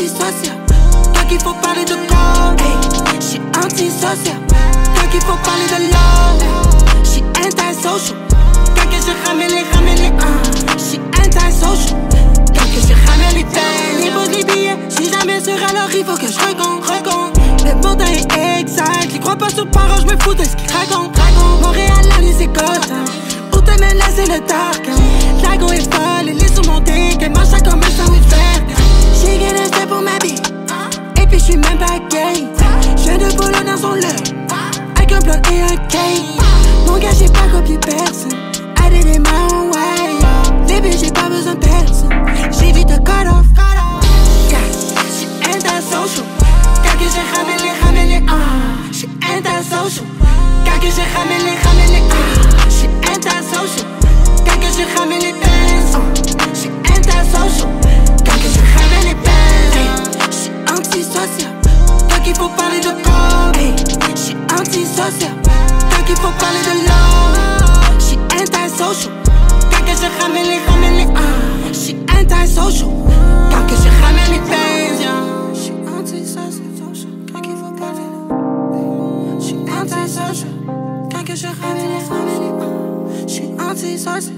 antisocial. Toi qu'il faut parler de corps, hey, je suis antisocial. Toi qu'il faut parler de love, je suis antisocial. Toi que je ramène les, ramène les, ah. hein, je suis antisocial. Toi que je ramène les les billets, si jamais sur alors il faut que je recompte, recompte. Le montant est exact, pas sur parole, je fous de ce qu'ils racontent. Montréal, la nuit c'est le dark. Antisocial. Quand il faut parler de corps, hey. J'suis antisocial. Quand il faut parler de love, j'suis antisocial. Quand que je ramène les, ramène les, ah. J'suis antisocial. Quand que je ramène les bands, yeah. J'suis antisocial. Quand il faut parler de J'suis antisocial. Quand que je ramène les, ramène les, ah. J'suis antisocial.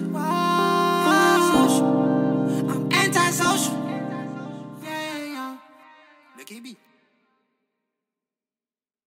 the KB.